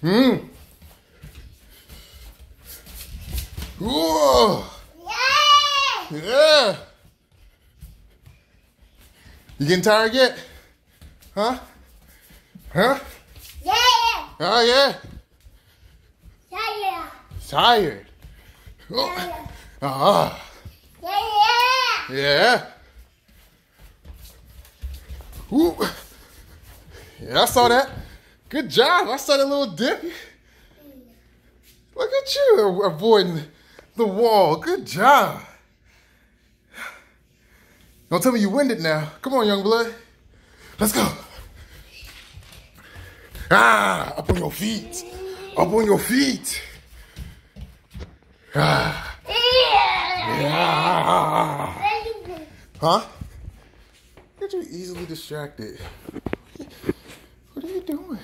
Hmm. Whoa. Yeah. You getting tired yet? Huh? Huh? Yeah. Oh yeah. Tired. Oh. Ah. Yeah. Ooh. Yeah, I saw that. Good job. I saw that little dip. Look at you avoiding the wall. Good job. Don't tell me you winded now. Come on, young blood. Let's go. Ah, up on your feet. Up on your feet. Ah. Yeah. Huh? You're too easily distracted. What are you doing?